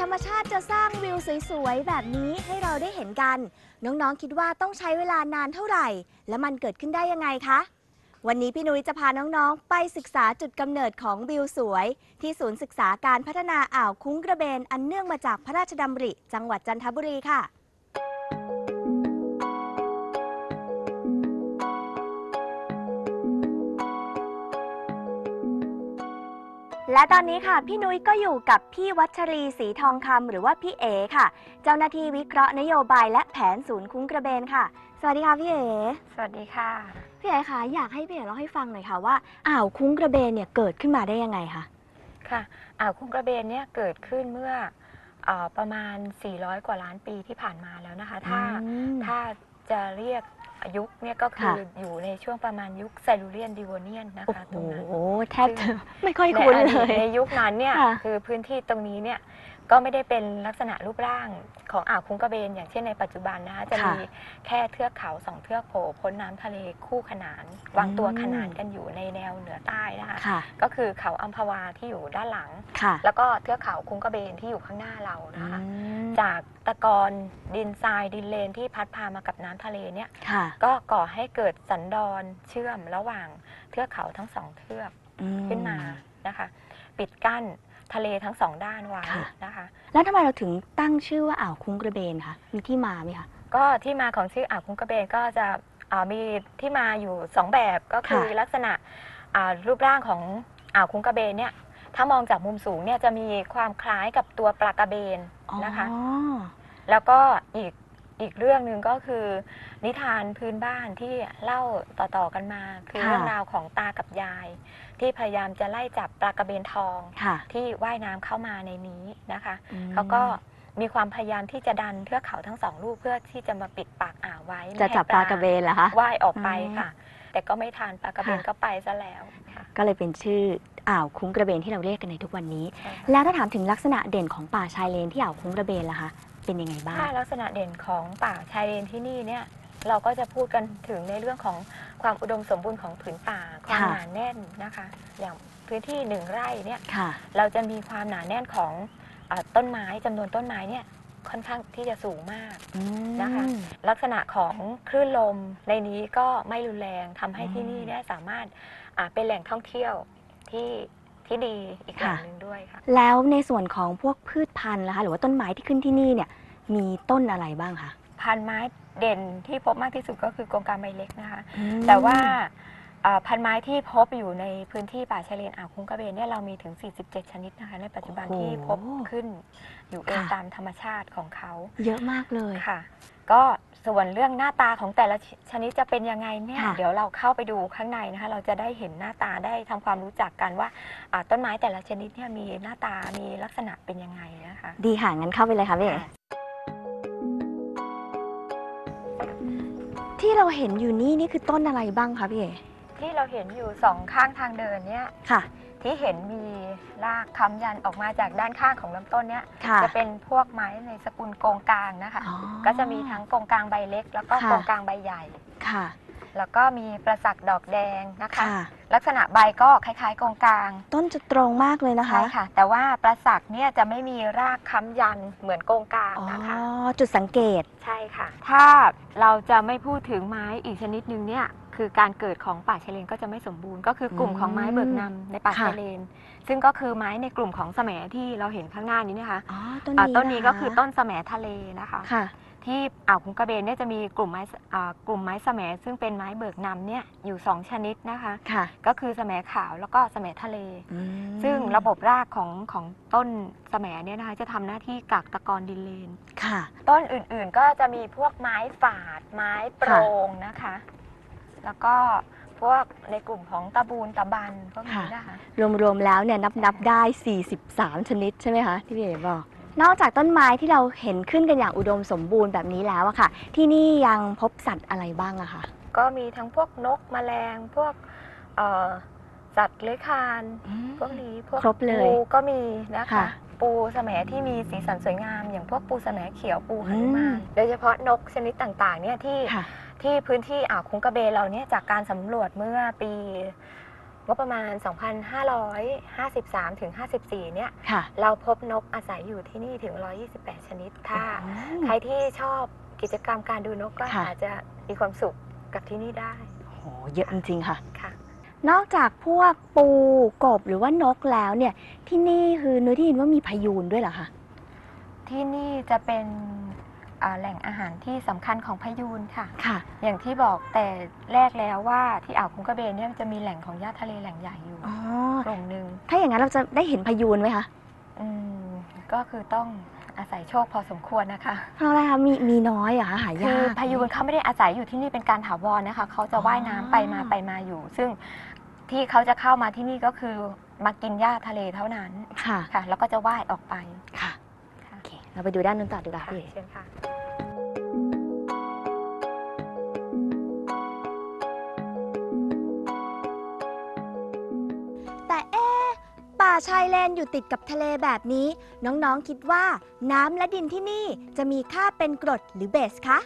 ธรรมชาติจะสร้างวิวสวยๆ แบบนี้ให้เราได้เห็นกัน น้องๆ คิดว่าต้องใช้เวลานานเท่าไหร่ และมันเกิดขึ้นได้ยังไงคะ วันนี้พี่นุ้ยจะพาน้องๆ ไปศึกษาจุดกำเนิดของวิวสวย ที่ศูนย์ศึกษาการพัฒนาอ่าวคุ้งกระเบนอันเนื่องมาจากพระราชดำริ จังหวัดจันทบุรีค่ะ และตอนนี้ค่ะ พี่นุ้ยก็อยู่กับพี่วัชรีศรีทองคำหรือว่าพี่เอค่ะ เจ้าหน้าที่วิเคราะห์นโยบายและแผนศูนย์คุ้งกระเบนค่ะ สวัสดีค่ะพี่เอสวัสดีค่ะ พี่เอคะอยากให้พี่เอเล่าให้ฟังหน่อยค่ะว่าอ่าวคุ้งกระเบนเนี่ยเกิดขึ้นมาได้ยังไงคะค่ะอ่าวคุ้งกระเบนเนี่ยเกิดขึ้นเมื่อเออประมาณ 400 กว่าล้านปีที่ผ่านมาแล้วนะคะ ถ้าอืมถ้าจะเรียก ยุคเนี่ยก็คือค่ะ อยู่ในช่วงประมาณยุคไซลูเรียนดีโวเนียนนะโอ้คะโหตรงนั้น แทบจะไม่ค่อยคุ้นในอเลดีตย ในยุคนั้นเนี่ยค่ะ คือพื้นที่ตรงนี้เนี่ย ก็ไม่ได้เป็นลักษณะรูปร่างของอ่าวคุ้งกระเบน อย่างเช่นในปัจจุบันนะคะจะค่ะมีแค่เทือกเขาสองเทือกโผล่พ้นน้ำทะเลคู่ขนานวางตัวอืมขนานกันอยู่ในแนวเหนือใต้นะคะค่ะก็คือเขาอัมพวาที่อยู่ด้านหลังค่ะแล้วก็เทือกเขาคุ้งกระเบนที่อยู่ข้างหน้าเรานะคะอืมจากตะกอนดินทรายดินเลนที่พัดพามากับน้ำทะเลเนี่ยค่ะก็ก่อให้เกิดสันดอนเชื่อมระหว่างเทือกเขาทั้งสองเทือกอืขึ้นมานะคะ ปิดกั้น ทะเลทั้งสองด้านไว้ค่ะ นะคะ แล้วทำไมเราถึงตั้งชื่อว่าอ่าวคุ้งกระเบนคะมีที่มาไหมคะก็ที่มาของชื่ออ่าวคุ้งกระเบนก็จะอ่ามีที่มาอยู่สองแบบก็คือค่ะลักษณะอ่ารูปร่างของอ่าวคุ้งกระเบนเนี่ย ถ้ามองจากมุมสูงเนี่ยจะมีความคล้ายกับตัวปลากระเบนนะคะ อ๋อแล้วก็อีก อีกเรื่องหนึ่งก็คือ นิทานพื้นบ้านที่เล่าต่อๆกันมา คือค่ะ เรื่องราวของตากับยาย ที่พยายามจะไล่จับปลากระเบนทองค่ะที่ว่ายน้ำเข้ามาในนี้นะคะ อืมเขาก็มีความพยายามที่จะดันเทือกเขาทั้งสองลูกเพื่อที่จะมาปิดปากอ่าวไว้ไม่จะให้จับปลากระเบนเหรอคะ ว่ายออกไปอ๋อค่ะ แต่ก็ไม่ทันปลากระเบนค่ะ ก็ไปซะแล้วค่ะก็เลยเป็นชื่ออ่าวคุ้งกระเบนที่เราเรียกกันในทุกวันนี้ ใช่ค่ะแล้วถ้าถามถึงลักษณะเด่นของป่าชายเลนที่อ่าวคุ้งกระเบนล่ะคะ เป็นยังไงบ้าง ถ้าลักษณะเด่นของป่าชายเลนที่นี่เนี่ยเราก็จะพูดกันถึงในเรื่องของความอุดมสมบูรณ์ของผืนป่า ความค่ะหนาแน่นนะคะ อย่างพื้นที่หนึ่งไร่เนี่ยค่ะเราจะมีความหนาแน่นของอาต้นไม้จำนวนต้นไม้เนี่ยค่อนข้างที่จะสูงมากอืมนะคะ ลักษณะของคลื่นลมในนี้ก็ไม่รุนแรงทำให้อืมที่นี่เนี่ยสามารถอ่าเป็นแหล่งท่องเที่ยวที่ที่ดีอีกแหล่งค่ะหนึ่ง ด้วยค่ะ แล้วในส่วนของพวกพืชพันธุ์ล่ะคะหรือว่าต้นไม้ที่ขึ้นที่นี่เนี่ยมีต้นอะไรบ้างคะพันไม้เด่นที่พบมากที่สุดก็คือกงกลางใบเล็กนะคะอืมแต่ว่า อ่าพันไม้ที่พบอยู่ในพื้นที่ป่าชายเลนอ่าวคุ้งกระเบนเนี่ยเรามีถึง 47 ชนิดนะคะในปัจจุบันโอ้โหที่พบขึ้นอยู่เองค่ะ ตามธรรมชาติของเขาเยอะมากเลย ค่ะ ก็ส่วนเรื่องหน้าตาของแต่ละชนิดจะเป็นยังไงเนี่ยค่ะ เดี๋ยวเราเข้าไปดูข้างในนะคะ เราจะได้เห็นหน้าตาได้ทำความรู้จักกันว่าอ่าต้นไม้แต่ละชนิดเนี่ยมีหน้าตามีลักษณะเป็นยังไงนะคะ ดีค่ะ งั้นเข้าไปเลยค่ะพี่เอ๋ค่ะ ที่เราเห็นอยู่นี่นี่คือต้นอะไรบ้างคะพี่เอ๋ ที่เราเห็นอยู่สองข้างทางเดินเนี่ยค่ะ ที่เห็นมีรากค้ำยันออกมาจากด้านข้างของลำต้นเนี่ยค่ะจะเป็นพวกไม้ในสกุลโกงกลางนะคะ อ๋อก็จะมีทั้งโกงกลางใบเล็ก แล้วก็ค่ะ โกงกลางใบใหญ่ ค่ะแล้วก็มีประสักดอกแดงนะคะ ค่ะ ลักษณะใบก็คล้ายๆโกงกลางต้นจะตรงมากเลยนะคะใช่ค่ะ แต่ว่าประสักเนี่ยจะไม่มีรากค้ำยันเหมือนโกงกลางอ๋อนะคะ จุดสังเกต ใช่ค่ะ ถ้าเราจะไม่พูดถึงไม้อีกชนิดหนึ่งเนี่ย คือการเกิดของป่าชายเลนก็จะไม่สมบูรณ์ ก็คือกลุ่มของไม้เบิกนำในป่าค่ะชายเลน ซึ่งก็คือไม้ในกลุ่มของแสมที่เราเห็นข้างหน้านี้นะคะอ๋อต้นอ่านี้ต้นนี้ก็ะคือต้นแสมทะเลนะคะค่ะที่อ่าวคุ้งกระเบนเนี่ยจะมีกลุ่มไม้อ่ากลุ่มไม้แสมซึ่งเป็นไม้เบิกนำเนี่ยอยู่สองชนิดนะคะค่ะก็คือแสมขาวแล้วก็แสมทะเลอืมซึ่งระบบรากของของต้นแสมเนี่ยนะคะจะทำหน้าที่กักตะกอนดินเลนค่ะ ต้นอื่นๆก็จะมีพวกไม้ฝาดไม้โปรงนะคะ แล้วก็พวกในกลุ่มของตะบูนตะบันพวกนี้นะคะ รวมๆแล้วเนี่ยนับนับๆได้ 43 ชนิดใช่ไหมคะที่พี่เอ๋บอก นอกจากต้นไม้ที่เราเห็นขึ้นกันอย่างอุดมสมบูรณ์แบบนี้แล้วอะค่ะ ที่นี่ยังพบสัตว์อะไรบ้างอะคะก็มีทั้งพวกนกแมลงพวกเอ่อสัตว์เลื้อยคลานพวกนี้พวกครบเลยปูก็มีนะคะค่ะปูแสมที่มีสีสันสวยงาม อย่างพวกปูแสมเขียวปูหนุมาอืนมโดยเฉพาะนกชนิดต่างๆเนี่ยที่ค่ะ ที่พื้นที่อ่าวคุ้งกระเบนเราเนี่ยจากการสำรวจเมื่อปีงบประมาณ 2,553 ถึง 54 เนี่ย ค่ะ เราพบนกอาศัยอยู่ที่นี่ถึง 128 ชนิดถ้าใครที่ชอบกิจกรรมการดูนกก็ค่ะ อาจจะมีความสุขกับที่นี่ได้โอ้โหเยอะจริงๆค่ะ ค่ะ นอกจากพวกปูกบหรือว่านกแล้วเนี่ย ที่นี่คือนุ้ยได้ยินว่ามีพายูนด้วยเหรอคะ ที่นี่จะเป็นอ่า แหล่งอาหารที่สำคัญของพายูนค่ะค่ะ อย่างที่บอกแต่แรกแล้วว่าที่อ่าวคุ้งกระเบนเนี่ยจะมีแหล่งของหญ้าทะเลแหล่งใหญ่อยู่อ๋อกลุ่มหนึ่งถ้าอย่างนั้นเราจะได้เห็นพายูนไหมคะอืมก็คือต้องอาศัยโชคพอสมควรนะคะเพราะอะไรคะมีมีน้อยเหรอคะหาคืยาอกพายูนเขาไม่ได้อาศัยอยู่ที่นี่เป็นการถาวรนะคะ เขาจะว่ายน้ำไปมาไปมาอยู่ ซึ่งที่เขาจะเข้ามาที่นี่ก็คือมากินหญ้าทะเลเท่านั้นค่ะค่ะ แล้วก็จะว่ายออกไปค่ะค่ะโอเคเราไปดูด้านนู้นต่อดีกว่าค่ะพี่เชิญค่ะ ชายเลนอยู่ติดกับทะเลแบบนี้ น้องๆคิดว่าน้ำและดินที่นี่จะมีค่าเป็นกรดหรือเบสคะ